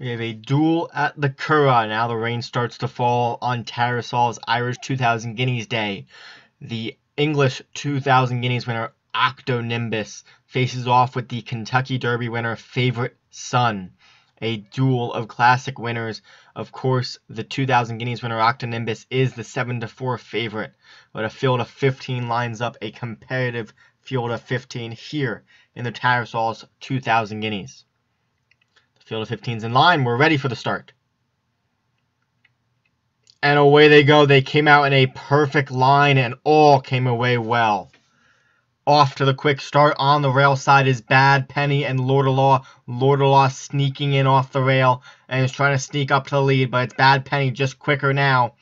We have a duel at the Curragh. Now the rain starts to fall on Tattersalls Irish 2000 Guineas Day. The English 2000 Guineas winner Octonimbus faces off with the Kentucky Derby winner Favorite Son. A duel of classic winners. Of course, the 2000 Guineas winner Octonimbus is the 7 to 4 favorite, but a field of 15 lines up a competitive field of 15 here in the Tattersalls 2000 Guineas. Field of 15's in line. We're ready for the start. And away they go. They came out in a perfect line and all came away well. Off to the quick start on the rail side is Bad Penny and Lord-of-Law. Lord-of-Law sneaking in off the rail and is trying to sneak up to the lead, but it's Bad Penny just quicker now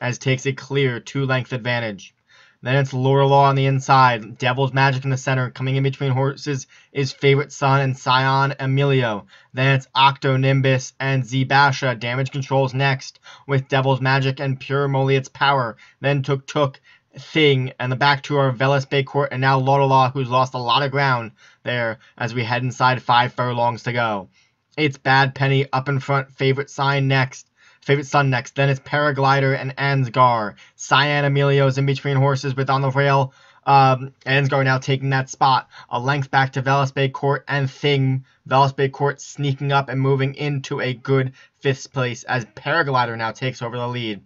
as takes a clear two-length advantage. Then it's Lorelaw on the inside. Devil's Magic in the center. Coming in between horses is Favorite Son and Scion Emilio. Then it's Octonimbus and Zebasha. Damage controls next with Devil's Magic and Pure Moliet's Power. Then Tuk Tuk, Thing, and the back two are Velas Bay Court and now Lorelaw, who's lost a lot of ground there as we head inside five furlongs to go. It's Bad Penny up in front. Favorite Sign next. Favorite Son next. Then it's Paraglider and Ansgar. Cyan Emilio's in between horses with on the rail. Um, Ansgar now taking that spot. A length back to Velas Bay Court and Thing. Velas Bay Court sneaking up and moving into a good fifth place as Paraglider now takes over the lead.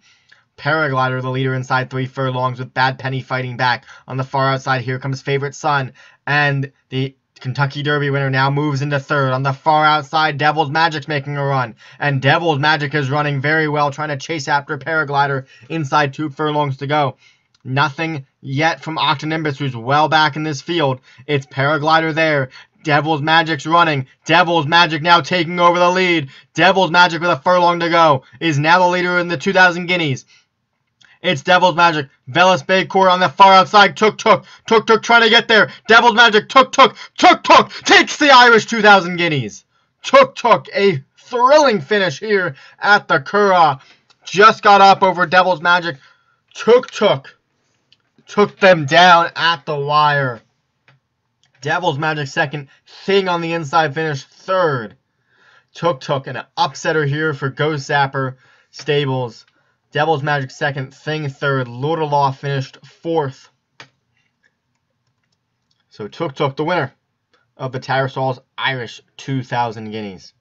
Paraglider, the leader inside three furlongs with Bad Penny fighting back. On the far outside, here comes Favorite Son. And the Kentucky Derby winner now moves into third. On the far outside, Devil's Magic's making a run. And Devil's Magic is running very well, trying to chase after Paraglider inside two furlongs to go. Nothing yet from Octonimbus, who's well back in this field. It's Paraglider there. Devil's Magic's running. Devil's Magic now taking over the lead. Devil's Magic with a furlong to go is now the leader in the 2000 Guineas. It's Devil's Magic. Velas Bay Court on the far outside. Tuk Tuk. Tuk Tuk trying to get there. Devil's Magic. Tuk Tuk. Tuk Tuk takes the Irish 2000 Guineas. Tuk Tuk. A thrilling finish here at the Curragh. Just got up over Devil's Magic. Tuk Tuk took them down at the wire. Devil's Magic second. Thing on the inside finish third. Tuk and an upsetter here for Ghost Zapper Stables. Devil's Magic second, Thing third, Lord of Law finished fourth. So Tuk Tuk the winner of the Tattersalls Irish 2000 Guineas.